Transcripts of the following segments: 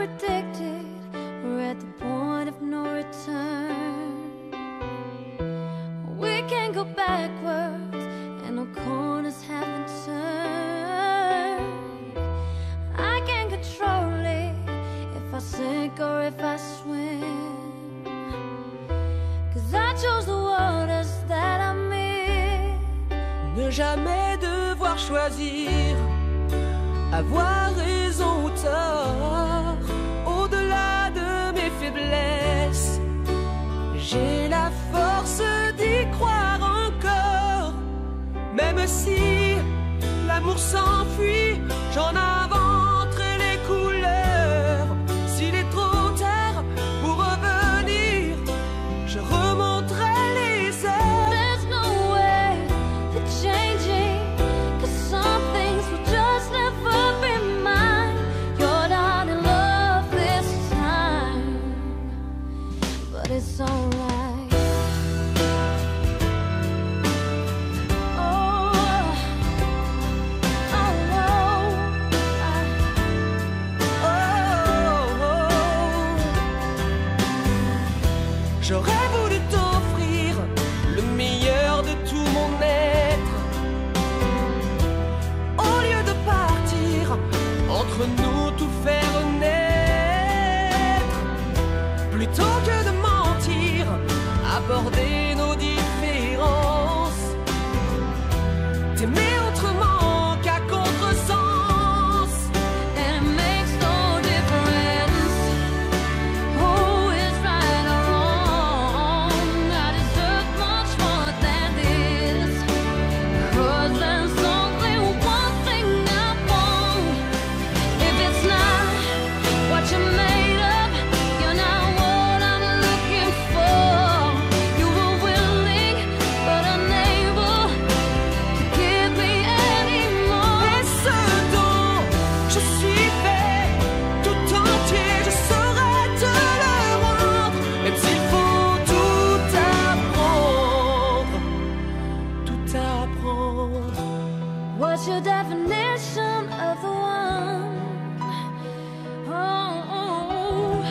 predicted we're at the point of no return. We can't go backwards, and no corners haven't turned. I can't control it if I sink or if I swim. Cause I chose the waters that I'm in. Ne jamais devoir choisir, avoir raison ou tort J'ai la force d'y croire encore, même si l'amour s'enfuit, j'en ai. What's your definition of the one? Oh, oh, oh.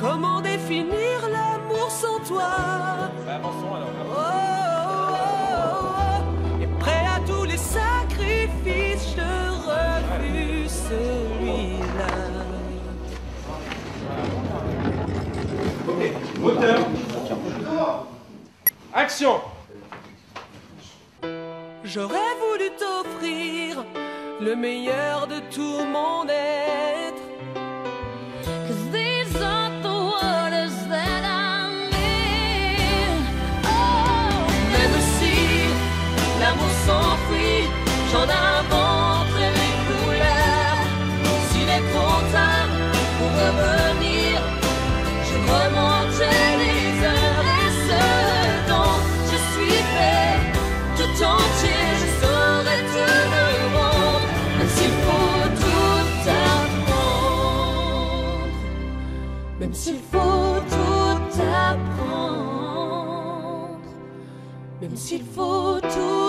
Comment définir l'amour sans toi? Bah, avançons alors. Hein. Oh, oh, oh. Et prêt à tous les sacrifices, je refuse celui-là. Ok, moteur. Action J'aurais voulu t'offrir le meilleur de tout mon être. Cause these are the waters that I. Oh, même si l'amour s'enfuit, j'en ai. Même s'il faut tout apprendre, même s'il faut tout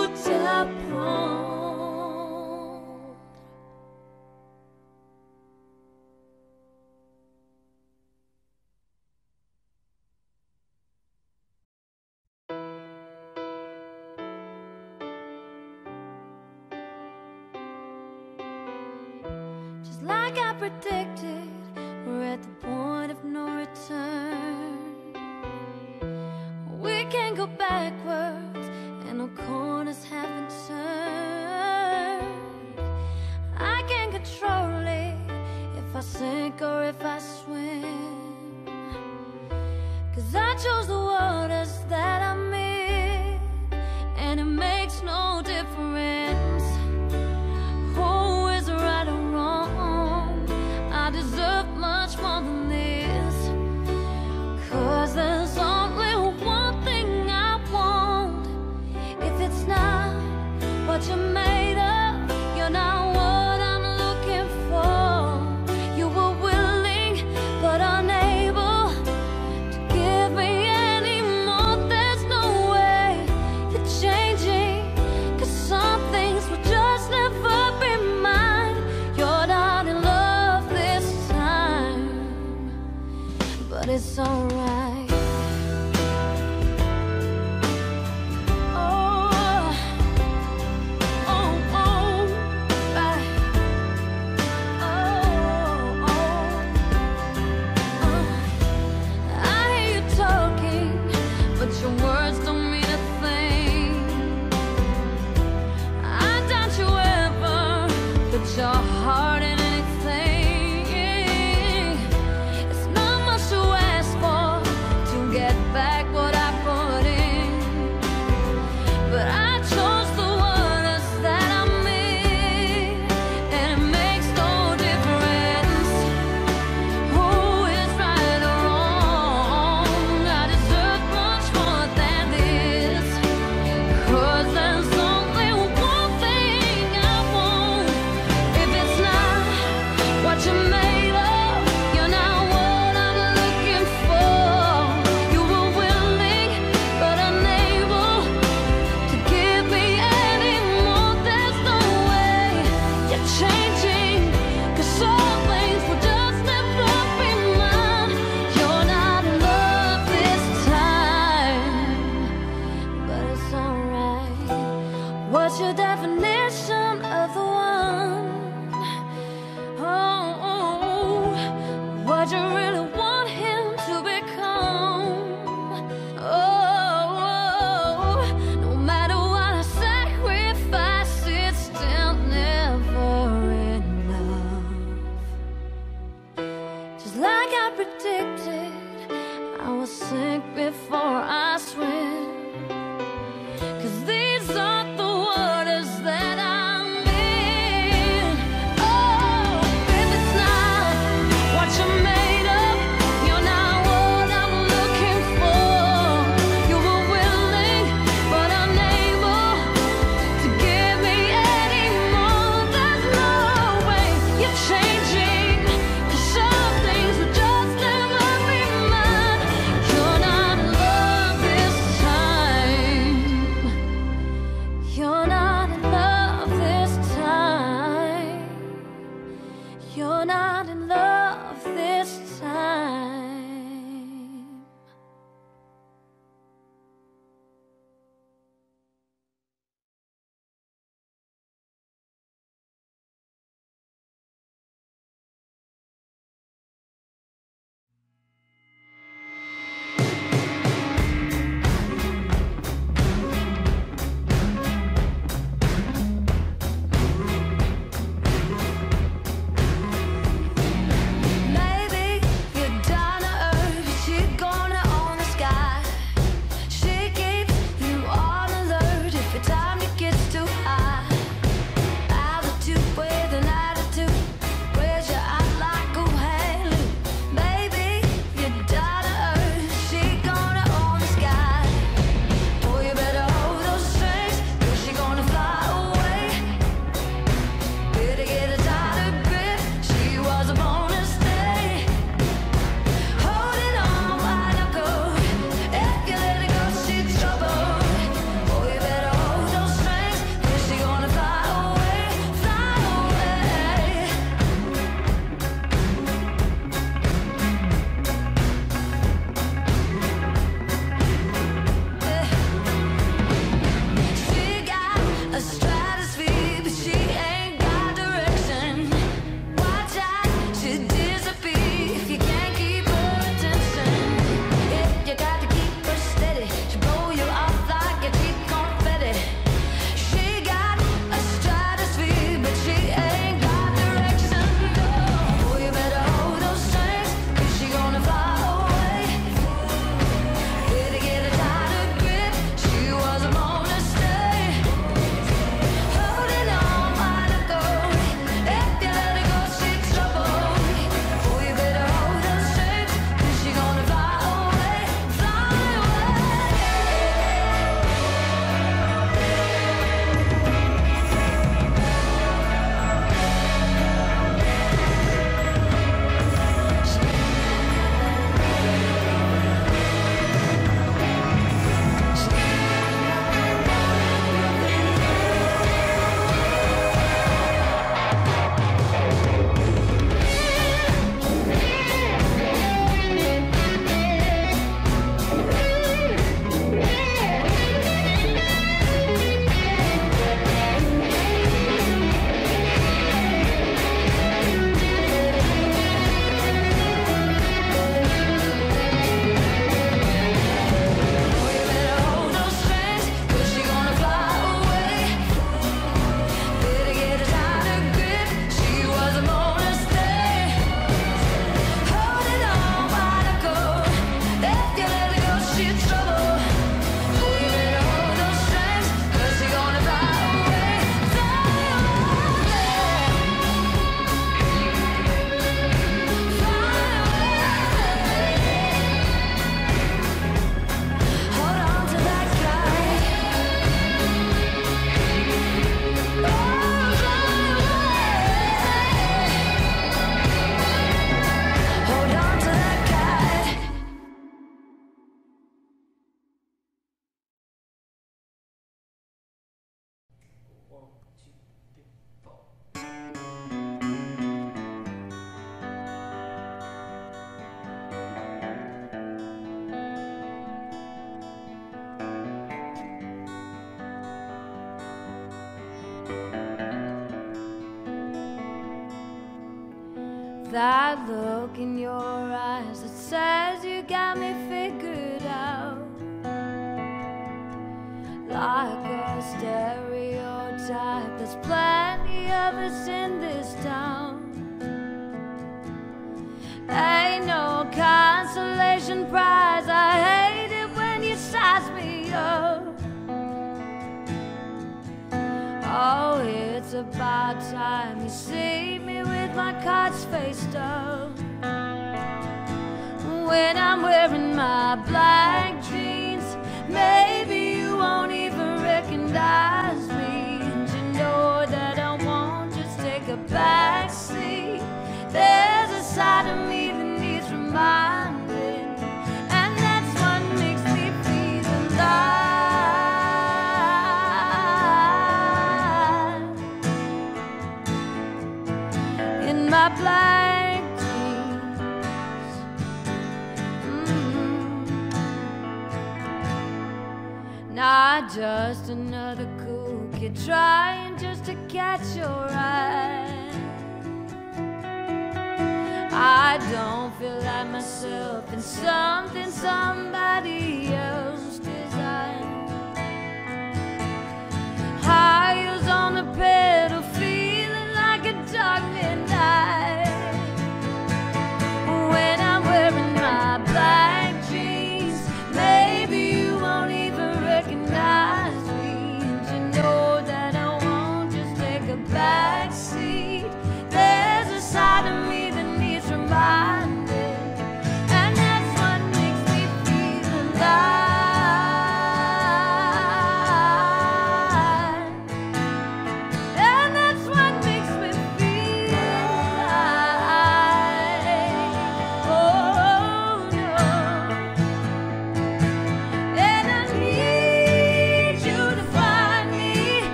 when I'm wearing my black. just another kook trying just to catch your eye. I don't feel like myself And something somebody else designed High heels on the peg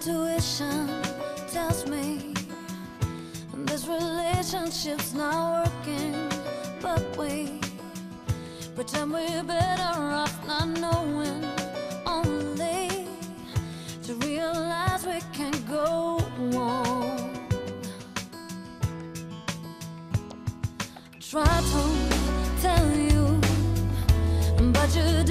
intuition tells me this relationship's not working, but we pretend we're better off not knowing only to realize we can't go on. Try to tell you, but you.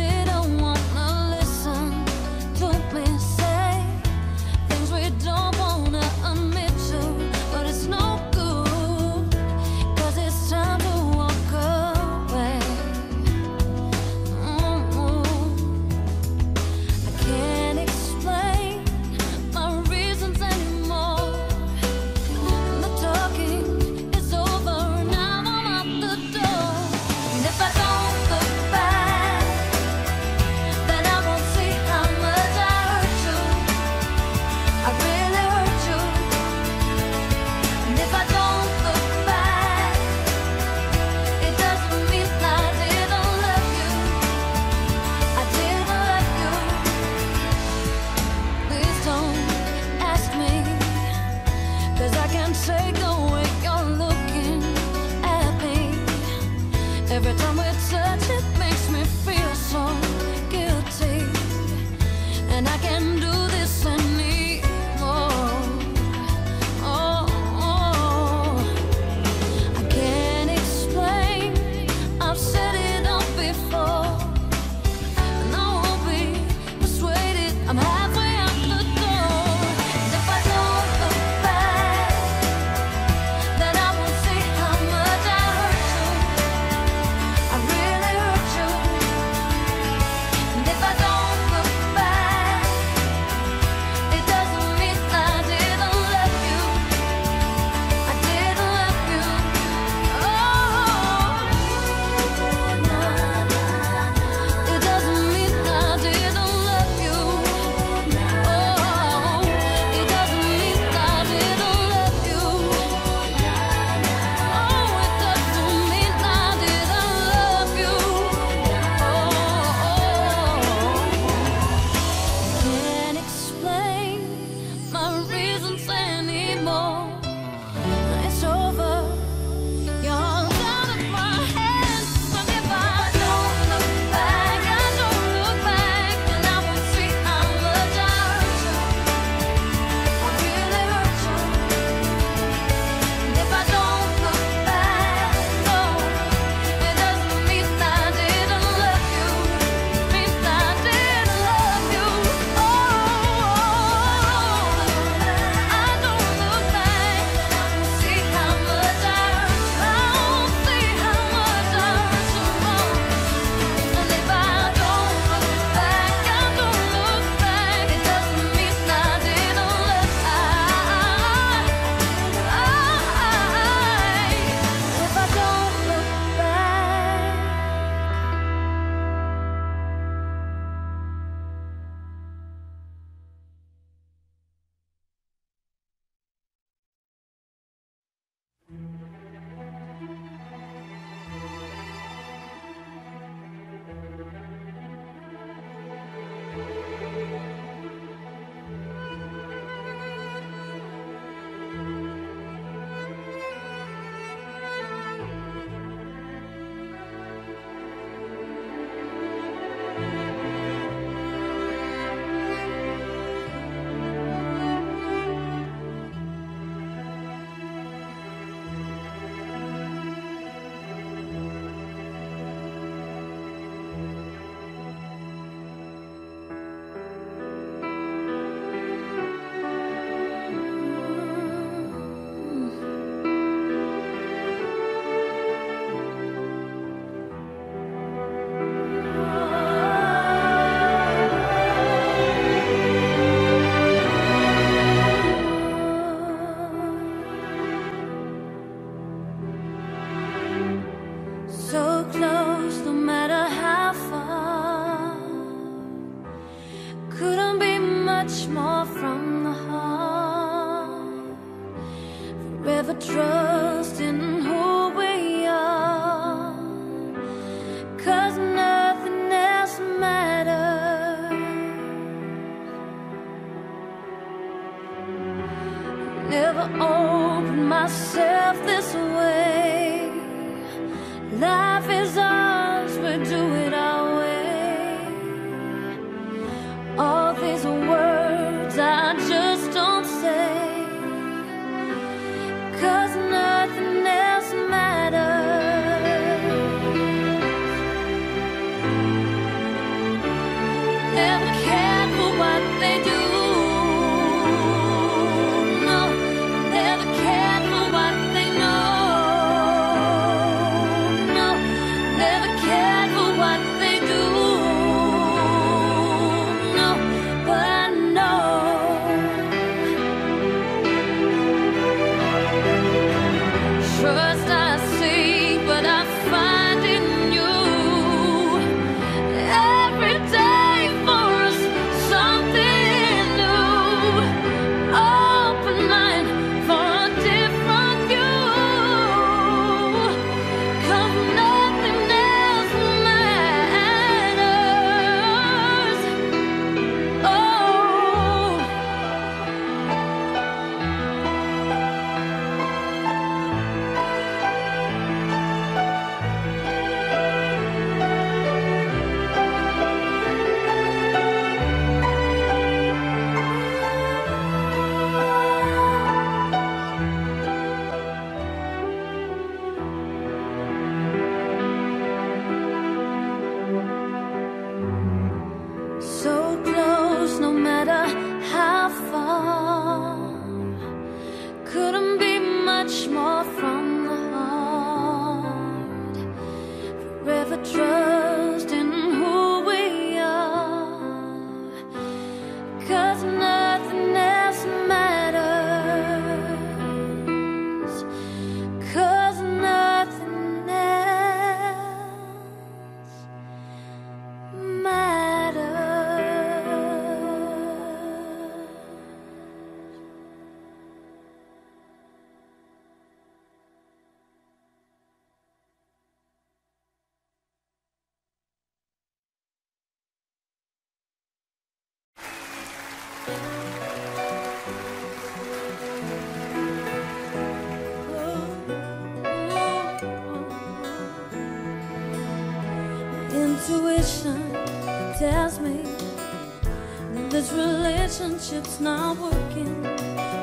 friendship's not working,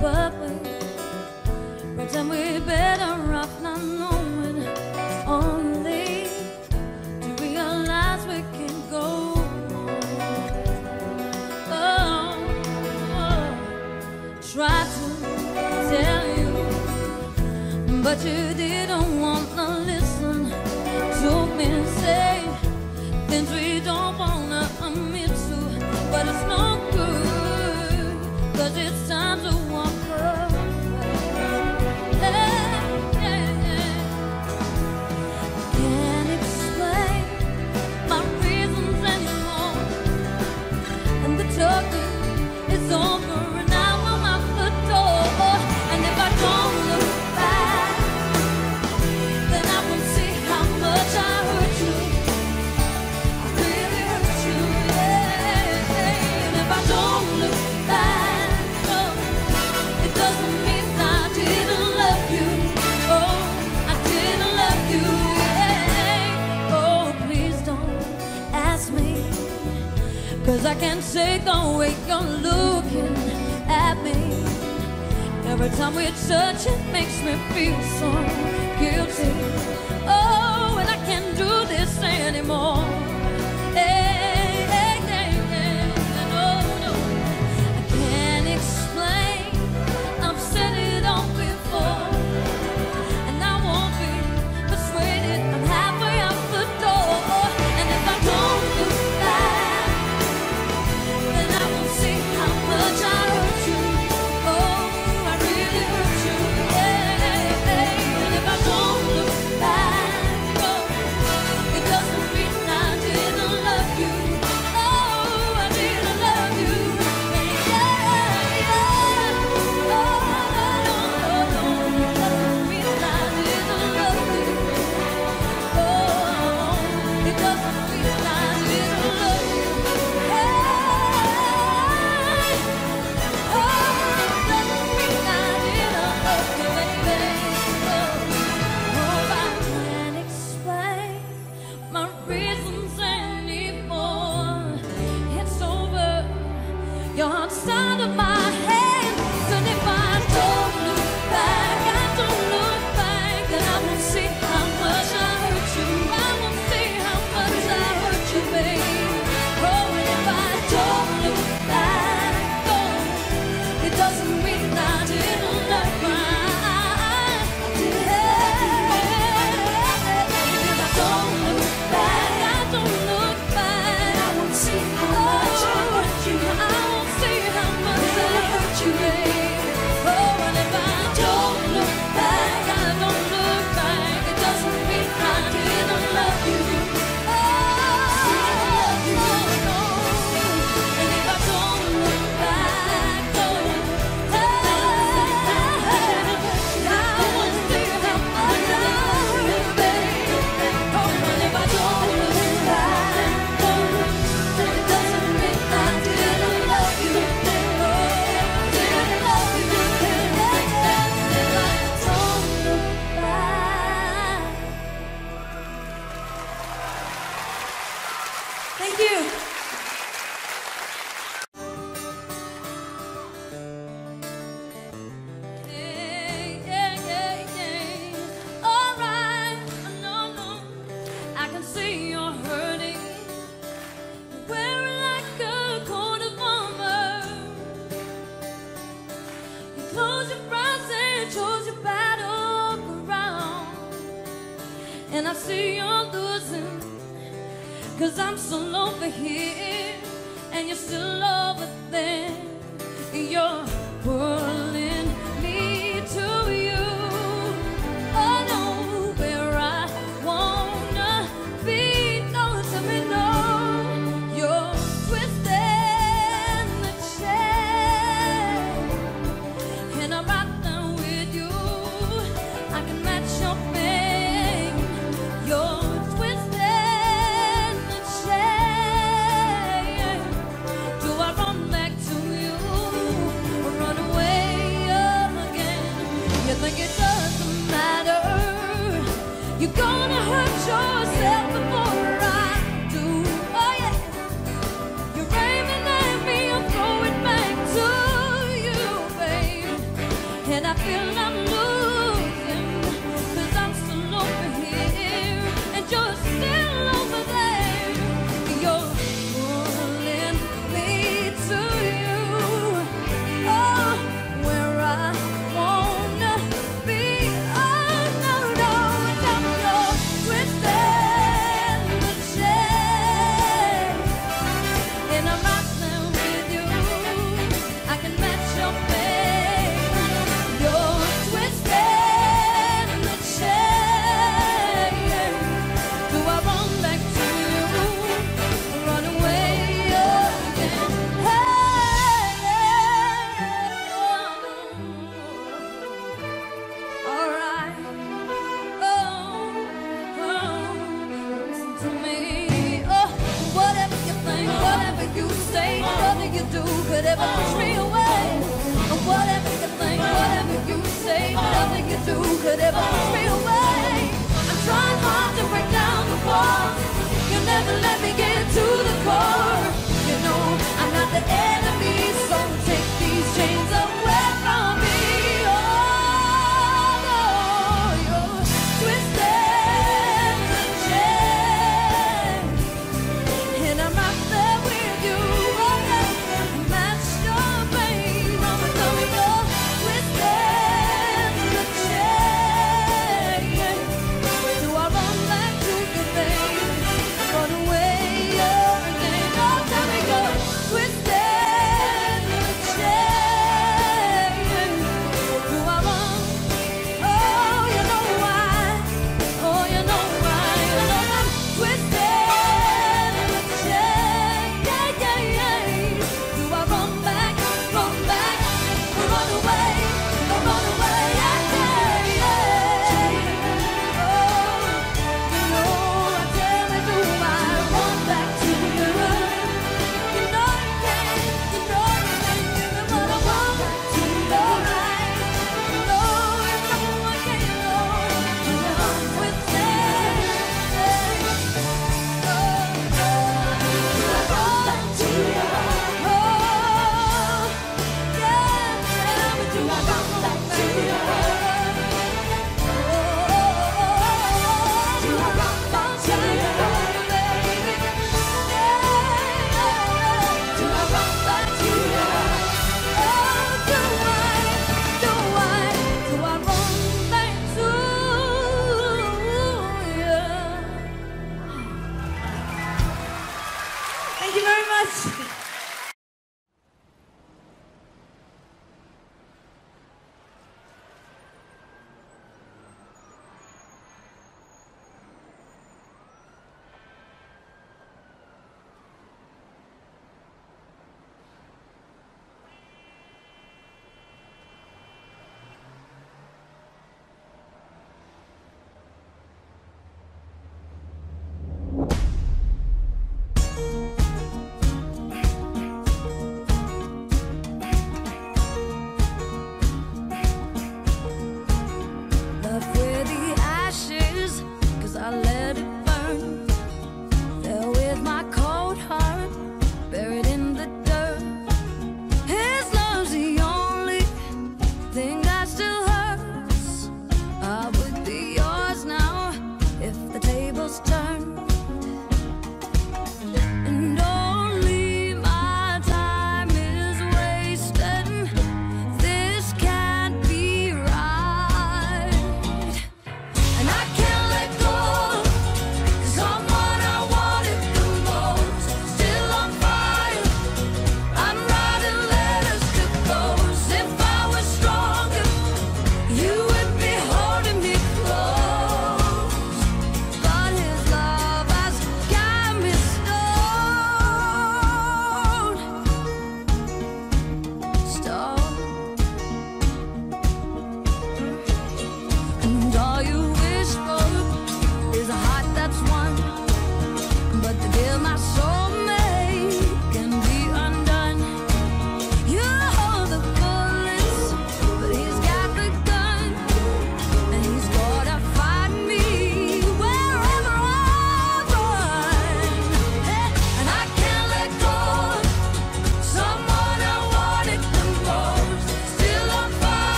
but we pretend we're better off not knowing. Only to realize we can go on. Oh, oh. Try to tell you, but you did. keep way you're looking at me. Every time we touch, it makes me feel so guilty. Oh, and I can't do this anymore.